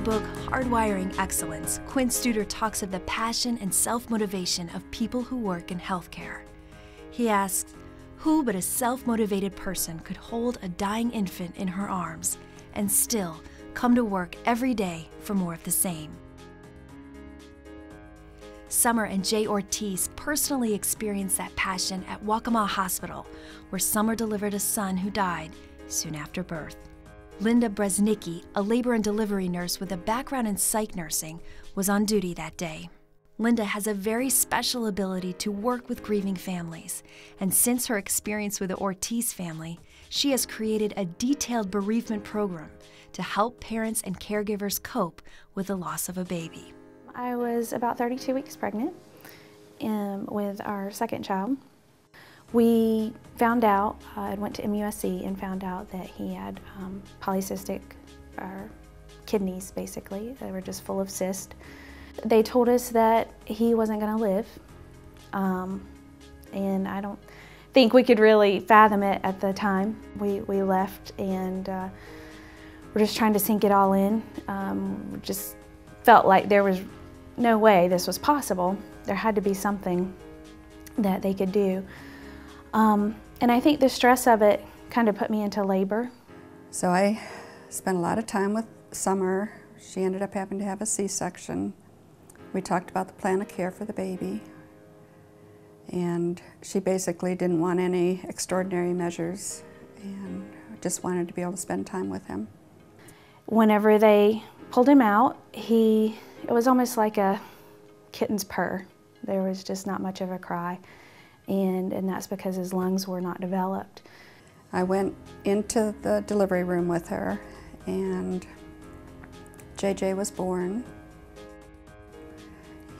book, Hardwiring Excellence, Quint Studer talks of the passion and self motivation of people who work in healthcare. He asks, Who but a self motivated person could hold a dying infant in her arms and still come to work every day for more of the same? Summer and Jay Ortiz personally experienced that passion at Waccamaw Hospital, where Summer delivered a son who died soon after birth. Linda Bresnicki, a labor and delivery nurse with a background in psych nursing, was on duty that day. Linda has a very special ability to work with grieving families, and since her experience with the Ortiz family, she has created a detailed bereavement program to help parents and caregivers cope with the loss of a baby. I was about 32 weeks pregnant um, with our second child. We found out, uh, I went to MUSC and found out that he had um, polycystic uh, kidneys, basically. They were just full of cyst. They told us that he wasn't going to live, um, and I don't think we could really fathom it at the time. We, we left and uh, we're just trying to sink it all in. Um, just felt like there was no way this was possible. There had to be something that they could do. Um, and I think the stress of it kind of put me into labor. So I spent a lot of time with Summer. She ended up having to have a C-section. We talked about the plan of care for the baby. And she basically didn't want any extraordinary measures and just wanted to be able to spend time with him. Whenever they pulled him out, he it was almost like a kitten's purr. There was just not much of a cry, and, and that's because his lungs were not developed. I went into the delivery room with her, and JJ was born.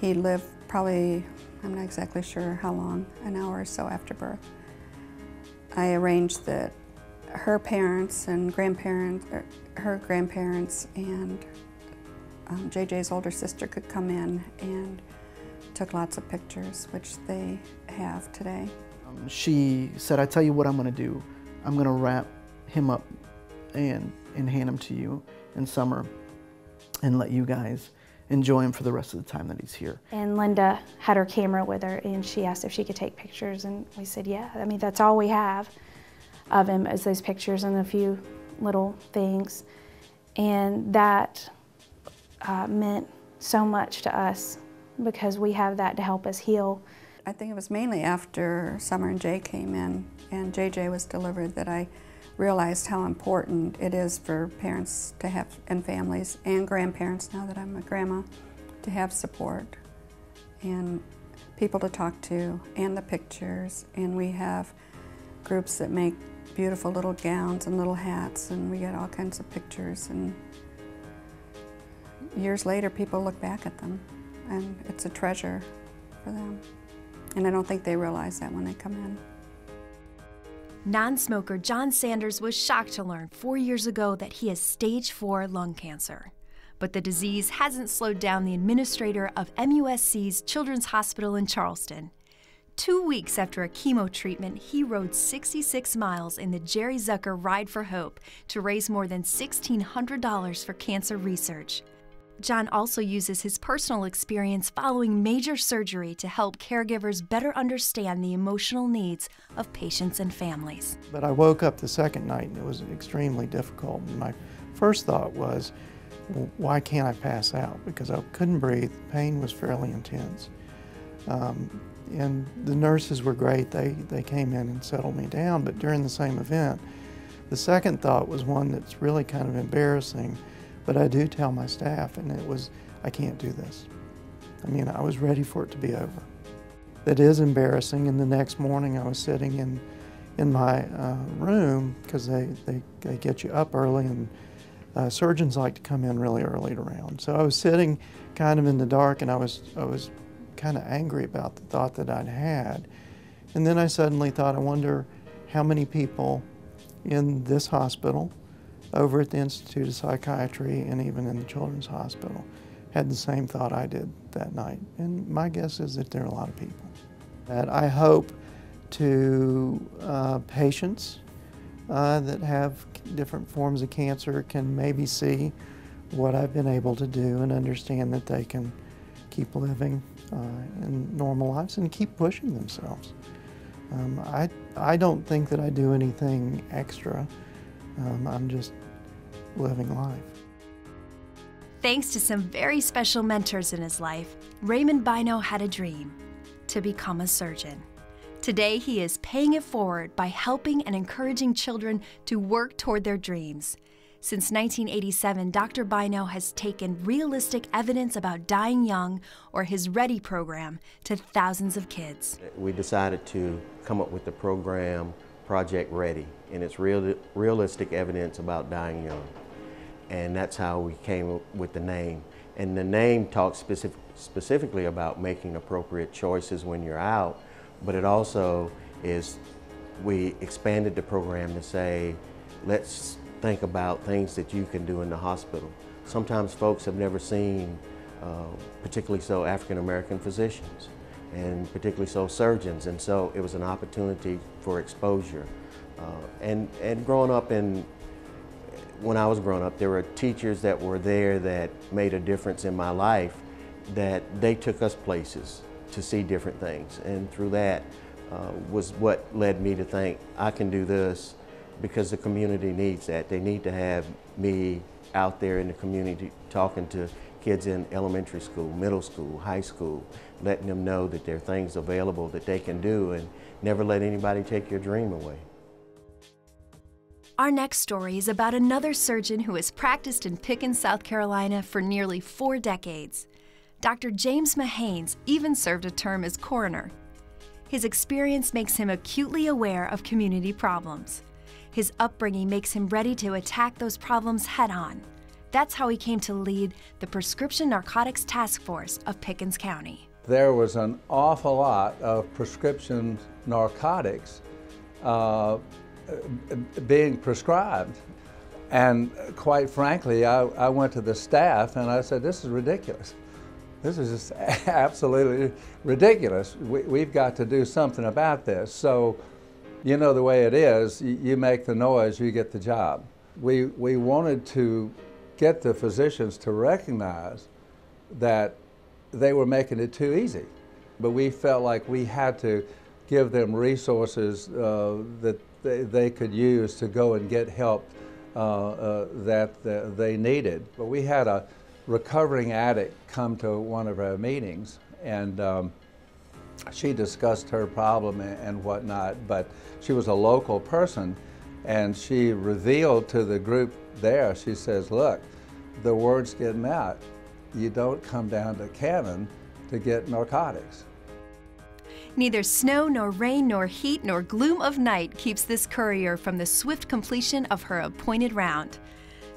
He lived probably, I'm not exactly sure how long, an hour or so after birth. I arranged that her parents and grandparents, er, her grandparents and um, JJ's older sister could come in and took lots of pictures, which they have today. Um, she said, I tell you what I'm going to do. I'm going to wrap him up and, and hand him to you in summer and let you guys enjoy him for the rest of the time that he's here. And Linda had her camera with her and she asked if she could take pictures and we said, yeah. I mean, that's all we have of him is those pictures and a few little things. And that uh, meant so much to us because we have that to help us heal. I think it was mainly after Summer and Jay came in and JJ was delivered that I realized how important it is for parents to have, and families, and grandparents, now that I'm a grandma, to have support and people to talk to, and the pictures. And we have groups that make beautiful little gowns and little hats, and we get all kinds of pictures. and years later, people look back at them, and it's a treasure for them. And I don't think they realize that when they come in. Non smoker John Sanders was shocked to learn four years ago that he has stage four lung cancer. But the disease hasn't slowed down the administrator of MUSC's Children's Hospital in Charleston. Two weeks after a chemo treatment, he rode 66 miles in the Jerry Zucker Ride for Hope to raise more than $1,600 for cancer research. John also uses his personal experience following major surgery to help caregivers better understand the emotional needs of patients and families. But I woke up the second night and it was extremely difficult. And my first thought was, why can't I pass out? Because I couldn't breathe. Pain was fairly intense. Um, and the nurses were great. They, they came in and settled me down. But during the same event, the second thought was one that's really kind of embarrassing but I do tell my staff, and it was, I can't do this. I mean, I was ready for it to be over. That is embarrassing, and the next morning I was sitting in, in my uh, room, because they, they, they get you up early, and uh, surgeons like to come in really early to round. So I was sitting kind of in the dark, and I was, I was kind of angry about the thought that I'd had. And then I suddenly thought, I wonder how many people in this hospital over at the Institute of Psychiatry and even in the Children's Hospital had the same thought I did that night. And my guess is that there are a lot of people. That I hope to uh, patients uh, that have different forms of cancer can maybe see what I've been able to do and understand that they can keep living uh, in normal lives and keep pushing themselves. Um, I, I don't think that I do anything extra. Um, I'm just living life. Thanks to some very special mentors in his life, Raymond Bynoe had a dream to become a surgeon. Today, he is paying it forward by helping and encouraging children to work toward their dreams. Since 1987, Dr. Bynoe has taken realistic evidence about dying young, or his READY program, to thousands of kids. We decided to come up with the program Project READY, and it's real, realistic evidence about dying young. And that's how we came with the name. And the name talks specific, specifically about making appropriate choices when you're out but it also is, we expanded the program to say, let's think about things that you can do in the hospital. Sometimes folks have never seen, uh, particularly so African American physicians, and particularly so surgeons, and so it was an opportunity for exposure. Uh, and, and growing up in, when I was growing up, there were teachers that were there that made a difference in my life, that they took us places to see different things. And through that uh, was what led me to think I can do this because the community needs that. They need to have me out there in the community talking to kids in elementary school, middle school, high school, letting them know that there are things available that they can do and never let anybody take your dream away. Our next story is about another surgeon who has practiced in Pickens, South Carolina for nearly four decades. Dr. James Mahanes even served a term as coroner. His experience makes him acutely aware of community problems. His upbringing makes him ready to attack those problems head on. That's how he came to lead the Prescription Narcotics Task Force of Pickens County. There was an awful lot of prescription narcotics uh, Uh, being prescribed. And quite frankly, I, I went to the staff and I said, this is ridiculous. This is just absolutely ridiculous. We, have got to do something about this. So, you know the way it is, you make the noise, you get the job. We, we wanted to get the physicians to recognize that they were making it too easy. But we felt like we had to give them resources uh, that they, they, could use to go and get help uh, uh, that, they needed. But we had a recovering addict come to one of our meetings and um, she discussed her problem and whatnot, but she was a local person and she revealed to the group there, she says, look, the word's getting out. You don't come down to Cannon to get narcotics. Neither snow, nor rain, nor heat, nor gloom of night keeps this courier from the swift completion of her appointed round.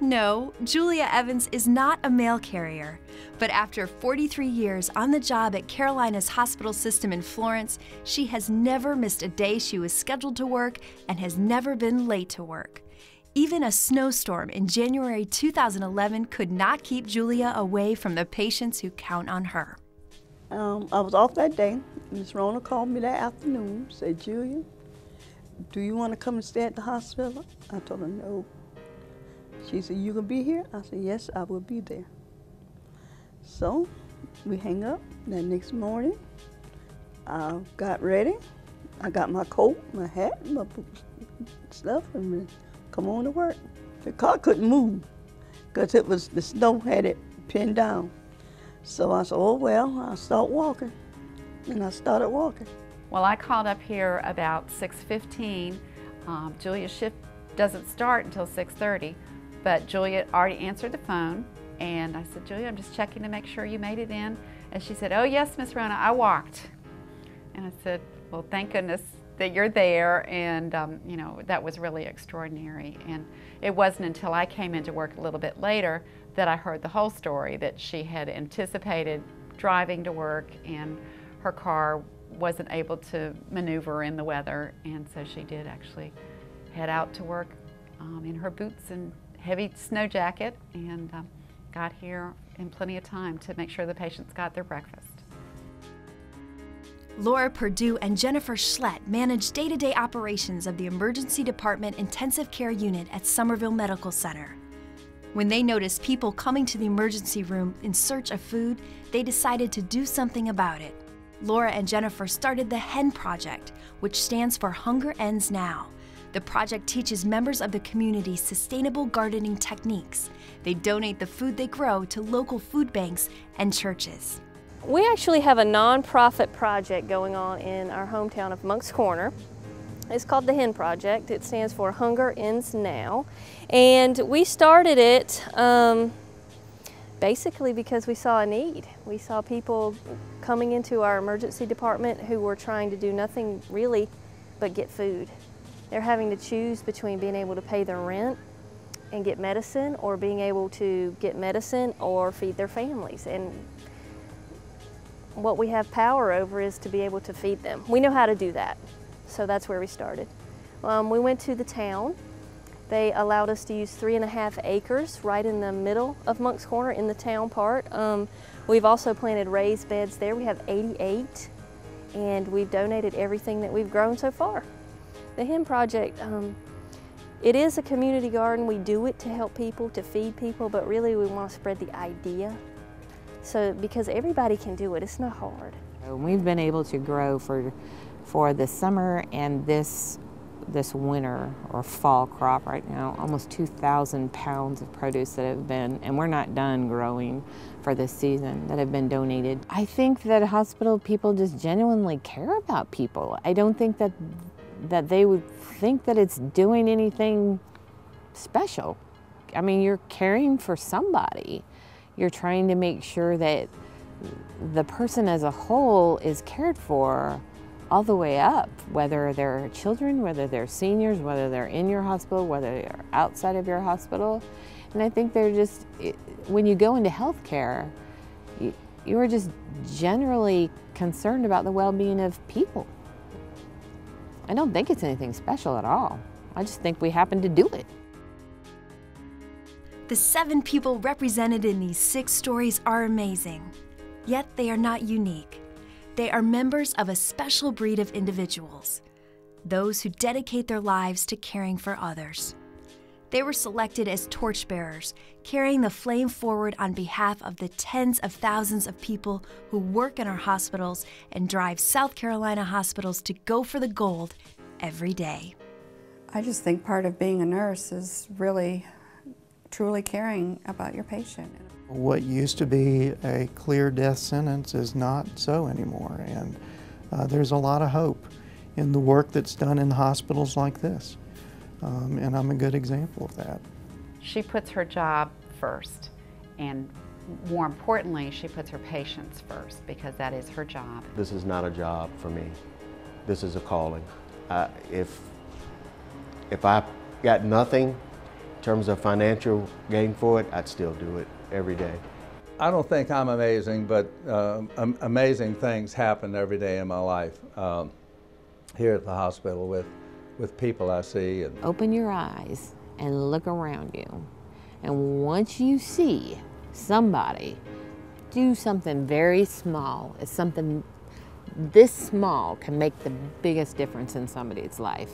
No, Julia Evans is not a mail carrier. But after 43 years on the job at Carolinas hospital system in Florence, she has never missed a day she was scheduled to work and has never been late to work. Even a snowstorm in January 2011 could not keep Julia away from the patients who count on her. Um, I was off that day. Miss Rona called me that afternoon, said, Julia, do you want to come and stay at the hospital? I told her, no, she said, you gonna be here? I said, yes, I will be there. So we hang up. That next morning, I got ready. I got my coat, my hat, my stuff, and come on to work. The car couldn't move because it was the snow had it pinned down. So I said, oh well, I'll start walking. And I started walking. Well, I called up here about 6.15. Um, Julia's shift doesn't start until 6.30. But Julia already answered the phone, and I said, Julia, I'm just checking to make sure you made it in. And she said, oh yes, Miss Rona, I walked. And I said, well, thank goodness that you're there, and um, you know, that was really extraordinary. And it wasn't until I came into work a little bit later that I heard the whole story, that she had anticipated driving to work and her car wasn't able to maneuver in the weather, and so she did actually head out to work um, in her boots and heavy snow jacket and um, got here in plenty of time to make sure the patients got their breakfast. Laura Purdue and Jennifer Schlett manage day to day operations of the Emergency Department Intensive Care Unit at Summerville Medical Center. When they noticed people coming to the emergency room in search of food, they decided to do something about it. Laura and Jennifer started the HEN Project, which stands for Hunger Ends Now. The project teaches members of the community sustainable gardening techniques. They donate the food they grow to local food banks and churches. We actually have a nonprofit project going on in our hometown of Moncks Corner. It's called the HEN Project. It stands for Hunger Ends Now. And we started it um, basically because we saw a need. We saw people coming into our emergency department who were trying to do nothing really but get food. They're having to choose between being able to pay their rent and get medicine or being able to get medicine or feed their families. And what we have power over is to be able to feed them. We know how to do that. So that's where we started. Um, we went to the town. They allowed us to use three and a half acres right in the middle of Moncks Corner in the town part. Um, we've also planted raised beds there. We have 88 and we've donated everything that we've grown so far. The HEN Project, um, it is a community garden. We do it to help people, to feed people, but really we want to spread the idea. So, because everybody can do it, it's not hard. We've been able to grow for for the summer and this this winter or fall crop right now, almost 2,000 pounds of produce that have been, and we're not done growing for this season, that have been donated. I think that hospital people just genuinely care about people. I don't think that that they would think that it's doing anything special. I mean, you're caring for somebody. You're trying to make sure that the person as a whole is cared for all the way up, whether they're children, whether they're seniors, whether they're in your hospital, whether they're outside of your hospital. And I think they're just, when you go into healthcare, you, you are just generally concerned about the well-being of people. I don't think it's anything special at all. I just think we happen to do it. The seven people represented in these six stories are amazing, yet they are not unique. They are members of a special breed of individuals, those who dedicate their lives to caring for others. They were selected as torchbearers, carrying the flame forward on behalf of the tens of thousands of people who work in our hospitals and drive South Carolina hospitals to go for the gold every day. I just think part of being a nurse is really truly caring about your patient. What used to be a clear death sentence is not so anymore, and uh, there's a lot of hope in the work that's done in hospitals like this, um, and I'm a good example of that. She puts her job first, and more importantly, she puts her patients first because that is her job. This is not a job for me. This is a calling. Uh, if if I got nothing in terms of financial gain for it, I'd still do it every day. I don't think I'm amazing, but uh, amazing things happen every day in my life um, here at the hospital with, with people I see. And Open your eyes and look around you. And once you see somebody do something very small, it's something this small can make the biggest difference in somebody's life.